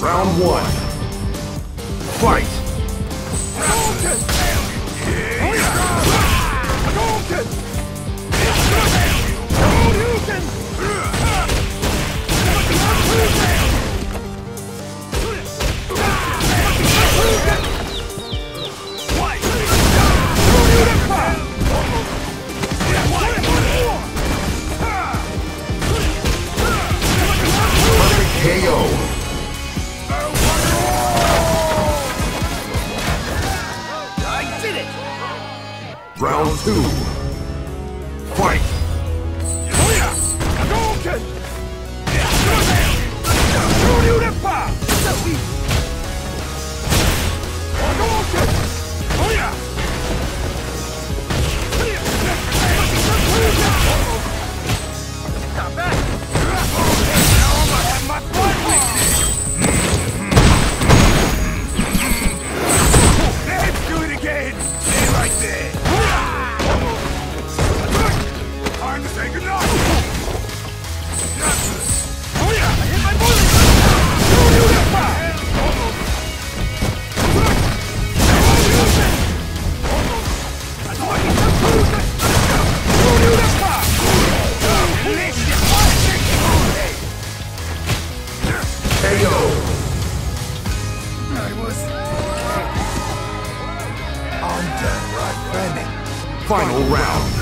Round one. Fight! Round two. Fight! Final round.